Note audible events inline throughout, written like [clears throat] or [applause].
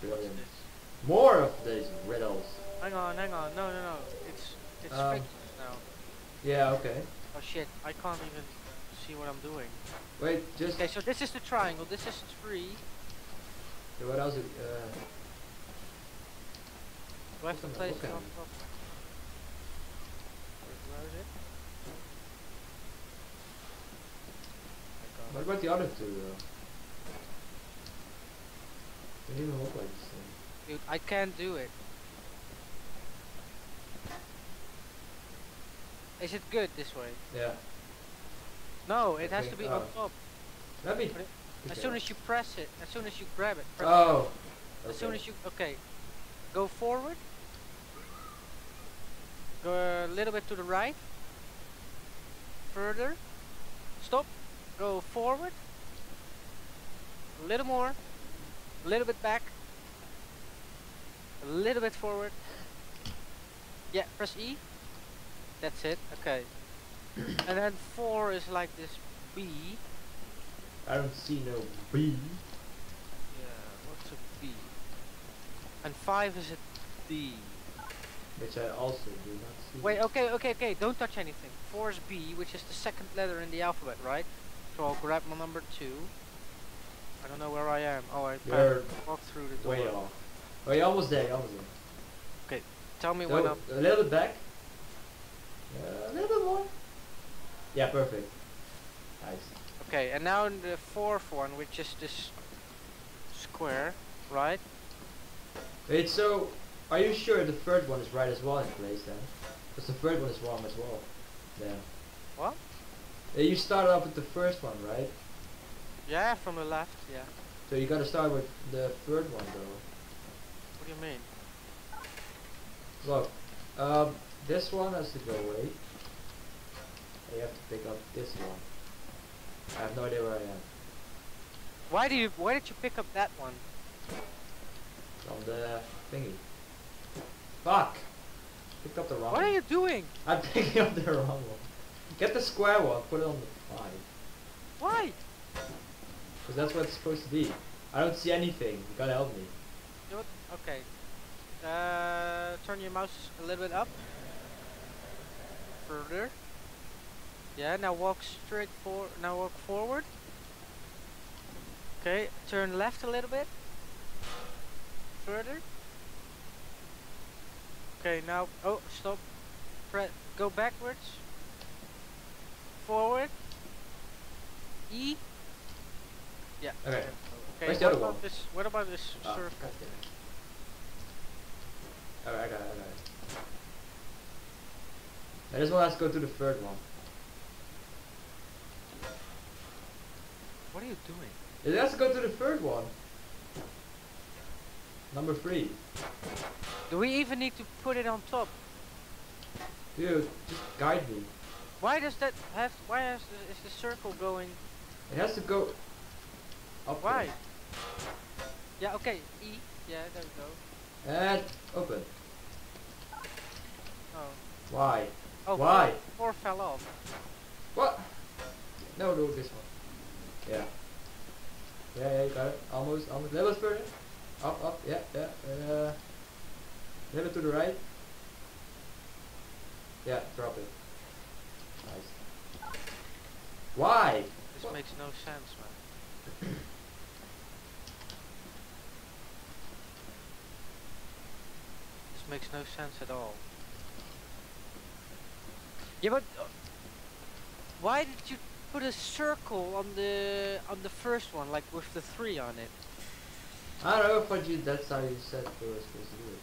Brilliant. [laughs] More of these riddles. Hang on, hang on. No, no, no. It's it's Um, fixed now. Yeah, okay. Oh shit! I can't even see what I'm doing. Wait, just Okay, so this is the triangle. This is three. what else? Uh, Do I have to place it on top? Where, where is it? I got what about the other two though? They look like. Dude, I can't do it. Is it good this way? Yeah. No, it has to be uh, on oh. top. That'd be. But it- As soon as you press it, as soon as you grab it, press Oh. As soon as you okay, go forward. Go a little bit to the right. Further. Stop. Go forward. A little more. A little bit back. A little bit forward. Yeah, press E. That's it. Okay. [clears throat] and then four is like this B. I don't see no B. Yeah, what's a B? And five is a D. Which I also do not see. Wait, okay, okay, okay, don't touch anything. Four is B, which is the second letter in the alphabet, right? So I'll grab my number two. I don't know where I am. Oh, I You're walk through the door. way off. Oh, you're almost there. Almost there. Okay, tell me So, when I'm. a little bit back. Uh, a little bit more. Yeah, perfect. Nice. Okay, and now in the fourth one, which is this square, right? Wait, so are you sure the third one is right as well in place then? Because the third one is wrong as well. Yeah. What? You started off with the first one, right? Yeah, from the left. Yeah. So you gotta start with the third one though. What do you mean? Look, um, this one has to go away. And you have to pick up this one. I have no idea where I am. Why do you? Why did you pick up that one? On the thingy. Fuck! Picked up the wrong What are you doing? I'm [laughs] picking up the wrong one. Get the square one, put it on the five. Why? Because that's what it's supposed to be. I don't see anything. You gotta help me. Know what? Okay. Uh, turn your mouse a little bit up. Further. Yeah, now walk straight for. Now walk forward. Okay, turn left a little bit. Further. Okay, now. Oh, stop. Pre go backwards. Forward. E. Yeah. Okay. Okay. Where's what other about one? this? What about this Ah, circle? goddammit. Alright, I got it, I got it. Now this one has to go to the third one. What are you doing? It has to go to the third one. Number three. Do we even need to put it on top? Dude, just guide me. Why does that have? Why has the, is the circle going? It has to go up Why? there. Yeah. Okay. E. Yeah. There we go. And open. Oh. Why? Oh. Why? Four, four fell off. What? No, no, this one. Yeah. Yeah, yeah, you got it. Almost, almost. Little bit further. Up, up, yeah, yeah. Uh, bit to the right. Yeah, drop it. Nice. Why? This What? makes no sense, man. this makes no sense at all. Yeah, but uh, why did you put a circle on the on the first one, like with the three on it? I don't know, but you, that's how you said we were supposed to do it.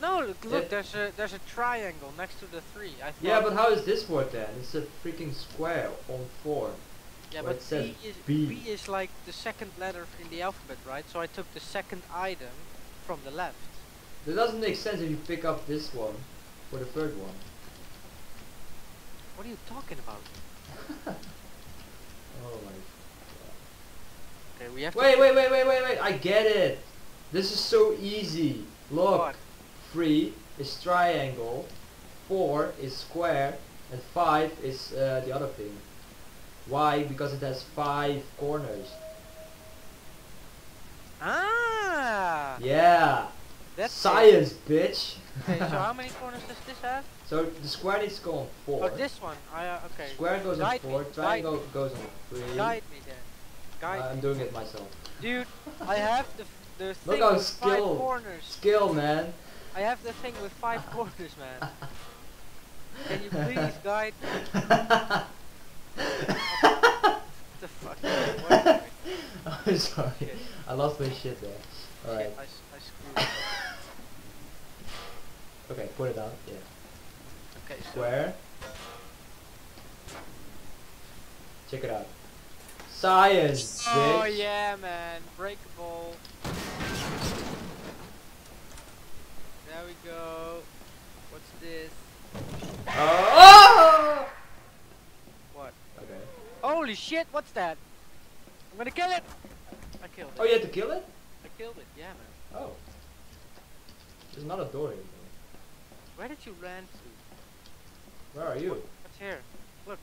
No, look, look Yeah. there's a there's a triangle next to the three. I thought. Yeah, but how is this work then? It's a freaking square on four. Yeah, but it says B is, B. B is like the second letter in the alphabet, right? So I took the second item from the left. That doesn't make sense if you pick up this one for the third one. What are you talking about? [laughs] Oh my god. Okay, we have Wait, to. wait, wait, wait, wait, wait. I get it. This is so easy. Look. What? Three is triangle. Four is square. and five is uh, the other thing. Why? Because it has five corners. Ah! Yeah. That's it. Science, bitch. Okay, so how [laughs] many corners does this have? So the square needs to go on four. Oh, this one. I uh, okay. Square goes Guide on me, four. guide Triangle goes on three. Guide me then. Guide I'm me. doing it myself. Dude, I have the the thing Look how five corners. Skill, man. I have the thing with five [laughs] corners, man. Can you please guide me? [laughs] the fuck? What am I- [laughs] I'm sorry. Shit. I lost my shit there. Alright. Shit, I, s- I screwed. Okay, put it out. Yeah. Okay, so Square. Check it out. Science, Oh bitch. yeah, man. Breakable. There we go. What's this? Oh! What? Okay. Holy shit! What's that? I'm gonna kill it. I killed it. Oh, you had to kill it? I killed it. Yeah, man. Oh. There's not a door here. Where did you run to? Where are you? What's here? Look.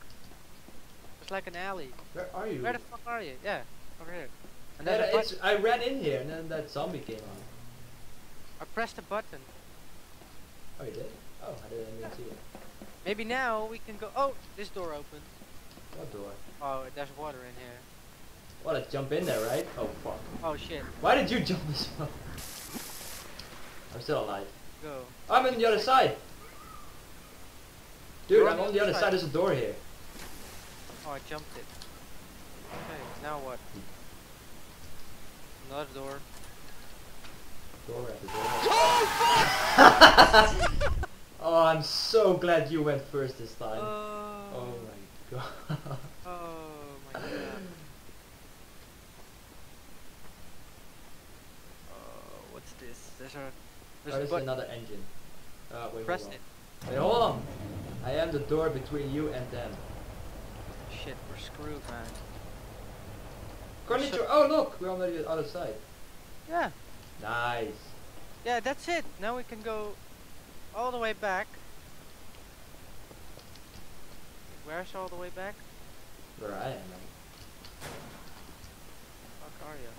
It's like an alley. Where are you? Where the fuck are you? Yeah, over here. And Yeah, it's. I ran in here and then that zombie came on. I pressed a button. Oh, you did? Oh, I didn't even see it. Maybe now we can go. Oh, this door opened. What door? Oh, there's water in here. What, I jump in there, right? Oh, fuck. Oh shit. Why did you [laughs] jump this far? I'm still alive. Go. I'm on the other side. Dude, You're I'm on the other side. There's a door here. Oh, I jumped it. Okay, now what? Another door. Door after door. oh, I'm so glad you went first this time. Oh. oh my god. Oh my god. Oh, what's this? There's a. There's Oh, there's another engine. Uh, wait, Press hold it. on. Wait, hold on. I am the door between you and them. Shit, we're screwed, man. Konnichiwa. Oh, look, we're on the other side. Yeah. Nice. Yeah, that's it. Now we can go all the way back. Where's all the way back? Where I am. Fuck are you?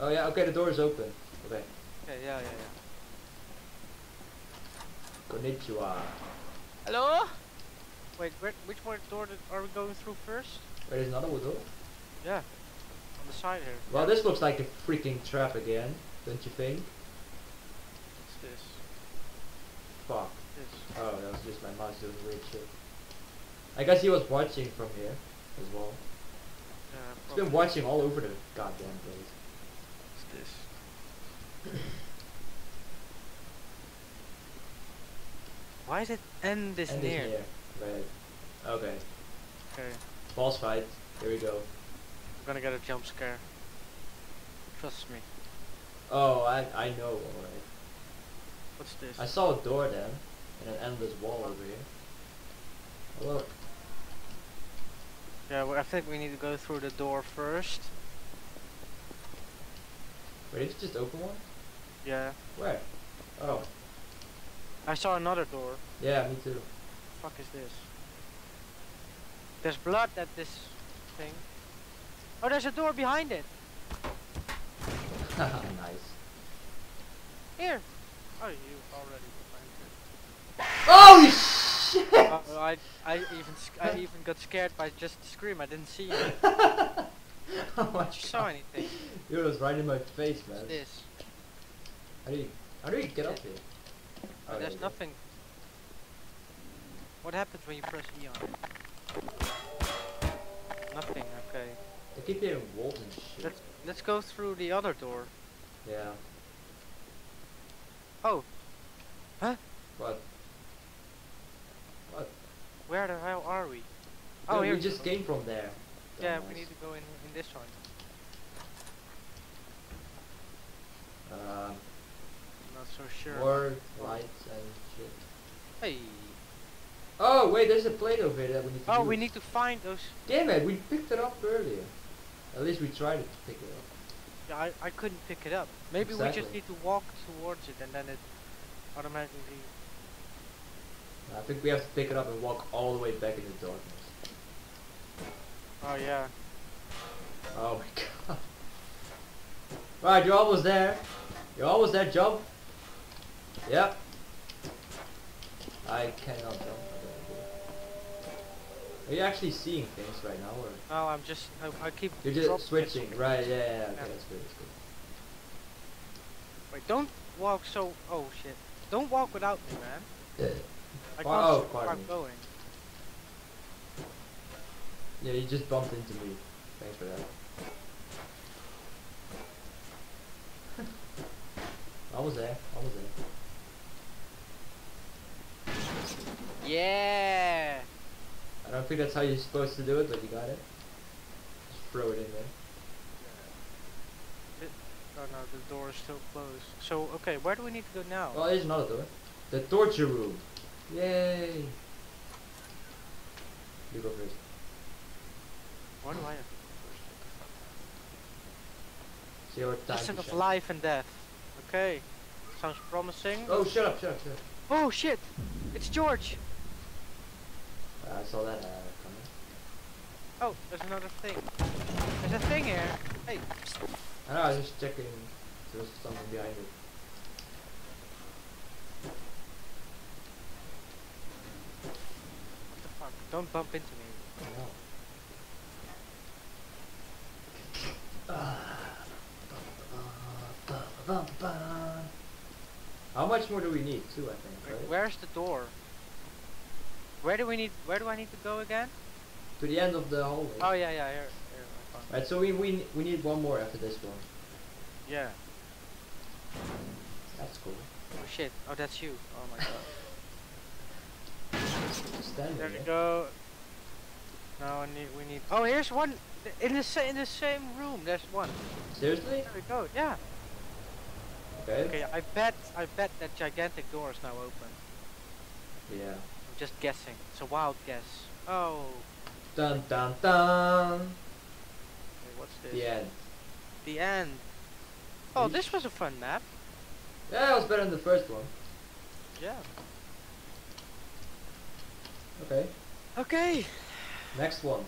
Oh yeah, okay, the door is open. Okay. Okay, yeah, yeah, yeah. Konnichiwa. Hello? Wait, where, which one door did, are we going through first? Wait, there's another door? Yeah. On the side here. Well, this looks like a freaking trap again, don't you think? What's this? Fuck. This. Oh, that was just my mouse doing weird shit. I guess he was watching from here as well. Yeah, He's been watching all over the goddamn place. What's this? [coughs] Why is it end this and near? this near. Right. Okay. Okay, Boss fight. Here we go. I'm gonna get a jump scare. Trust me. Oh, I I know alright. What's this? I saw a door then, and an endless wall over here. Oh, look. Yeah, well, I think we need to go through the door first. Wait, did you just open one? Yeah. Where? Oh, I saw another door. yeah, me too. fuck is this? There's blood at this thing. Oh, there's a door behind it. [laughs] nice. Here. Oh, you already Oh [laughs] shit! it. Uh, I, I even, I even got scared by just the scream. I didn't see you. [laughs] oh my Did you saw anything? Dude, it was right in my face, man. What's this? How do you, how do you get up here? Oh, there there's you nothing. What happens when you press E on? Nothing. Keep hearing wolves and shit. Let's let's go through the other door. Yeah. Oh, Huh? What? What? where the hell are we? Oh, here. we just came from there. Yeah, we need to go in in this one. Um, Not so sure. more lights and shit. Hey. Oh wait, there's a plate over here that we need to Oh, use. we need to find those. Damn it, we picked it up earlier. At least we tried to pick it up. Yeah, I I couldn't pick it up. Maybe we just need to walk towards it and then it automatically. I think we have to pick it up and walk all the way back in the darkness. Oh yeah. Oh my [laughs] god. Right, you're almost there. You're almost there, jump. Yep. I cannot jump. I don't know. Are you actually seeing things right now or? No, I'm just I, I keep. You're just dropping it. switching, right, yeah, yeah, yeah, okay, Yeah. that's good, that's good. Wait, don't walk so. Oh shit! Don't walk without me, man. Yeah. I Oh, can't oh, see where pardon I'm me. going. Yeah, you just bumped into me. Thanks for that. I was there, I was there. Yeah. I don't think that's how you're supposed to do it, but you got it. Just throw it in there. Oh no, the door is still closed. So okay, where do we need to go now? Oh, there's another door. The torture room. Yay! You go first. Why do I have? See your time. Lesson to of life and death. Okay, sounds promising. Oh, shut up, shut up, shut up. Oh shit! It's George. I saw that uh, coming. Oh, there's another thing. There's a thing here. Hey, I know, I was just checking if there something behind it. what the fuck? Don't bump into me. I know. [sighs] How much more do we need? Two, I think, right? where's the door? Where do we need? Where do I need to go again? To the end of the hallway. Oh yeah, yeah, here, here, I found it. Right, so we, we we need one more after this one. Yeah. That's cool. Oh shit. Oh, that's you. Oh my god. [laughs] Just stand There we go. Now I need. We need. Oh, here's one. In the sa- in the same room. There's one. Seriously? There we go. Yeah. Okay. Okay. I bet. I bet that gigantic door is now open. Yeah. Just guessing. It's a wild guess. Oh. Dun dun dun. Okay, what's this? The end. The end. Oh, this was a fun map. Yeah, it was better than the first one. Yeah. Okay. Okay. Next one.